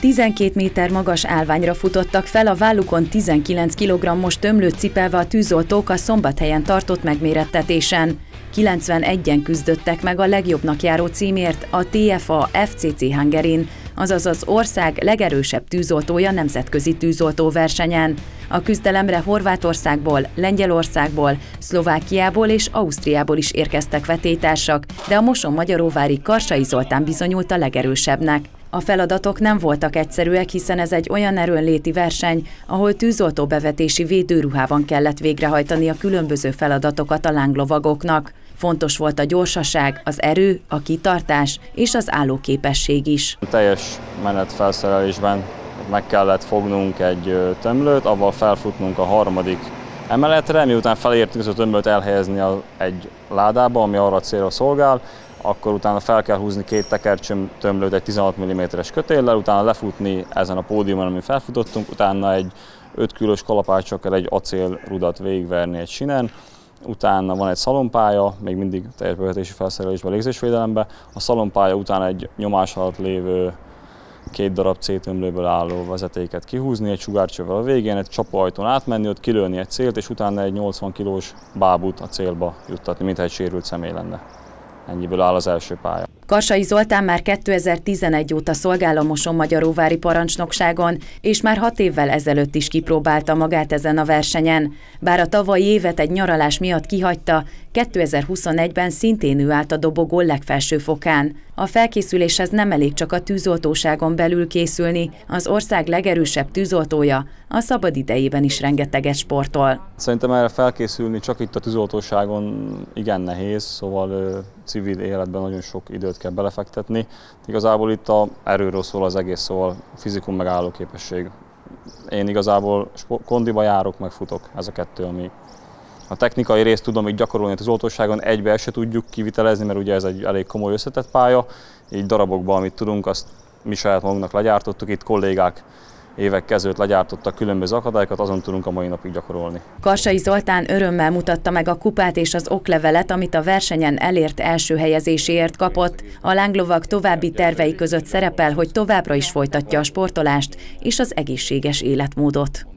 12 méter magas állványra futottak fel a vállukon 19 kg-os tömlőt cipelve a tűzoltók a szombathelyen tartott megmérettetésen. 91-en küzdöttek meg a legjobbnak járó címért a TFA FCC Hungarin, azaz az ország legerősebb tűzoltója nemzetközi tűzoltóversenyen. A küzdelemre Horvátországból, Lengyelországból, Szlovákiából és Ausztriából is érkeztek vetétársak, de a Moson Magyaróvári Karsai Zoltán bizonyult a legerősebbnek. A feladatok nem voltak egyszerűek, hiszen ez egy olyan erőnléti verseny, ahol tűzoltóbevetési védőruhában kellett végrehajtani a különböző feladatokat a lánglovagoknak. Fontos volt a gyorsaság, az erő, a kitartás és az állóképesség is. A teljes menetfelszerelésben meg kellett fognunk egy tömlőt, avval felfutnunk a harmadik emeletre, miután felértünk az a tömlőt elhelyezni egy ládába, ami arra a célra szolgál, akkor utána fel kell húzni két tekercsöm tömlőt egy 16 mm-es kötéllel, utána lefutni ezen a pódiumon, amin felfutottunk, utána egy 5 kilós kalapácsokkal egy acélrudat végigverni egy sinen, utána van egy szalompálya, még mindig teljes bevetési felszerelésben, légzésvédelemben, a szalompálya után egy nyomás alatt lévő két darab C-tömlőből álló vezetéket kihúzni, egy sugárcsővel a végén, egy csapóajtón átmenni, ott kilőni egy célt, és utána egy 80 kilós bábút a célba juttatni, mintha egy sérült személy lenne. Ennyiből áll az első pálya. Karsai Zoltán már 2011 óta szolgál a Moson-Magyaróvári parancsnokságon, és már hat évvel ezelőtt is kipróbálta magát ezen a versenyen. Bár a tavalyi évet egy nyaralás miatt kihagyta, 2021-ben szintén ő állt a dobogó legfelső fokán. A felkészüléshez nem elég csak a tűzoltóságon belül készülni, az ország legerősebb tűzoltója a szabad idejében is rengeteget sportol. Szerintem erre felkészülni csak itt a tűzoltóságon igen nehéz, szóval civil életben nagyon sok időt kell belefektetni. Igazából itt a erőről szól az egész, szóval fizikum meg állóképesség. Én igazából kondiba járok, meg futok, ez a kettő, ami a technikai részt tudom így gyakorolni az oltóságon, egybe se tudjuk kivitelezni, mert ugye ez egy elég komoly összetett pálya, így darabokban, amit tudunk, azt mi saját magunknak legyártottuk, itt kollégák évek kezdőt legyártottak különböző akadályokat, azon tudunk a mai napig gyakorolni. Karsai Zoltán örömmel mutatta meg a kupát és az oklevelet, amit a versenyen elért első helyezéséért kapott. A lánglovak további tervei között szerepel, hogy továbbra is folytatja a sportolást és az egészséges életmódot.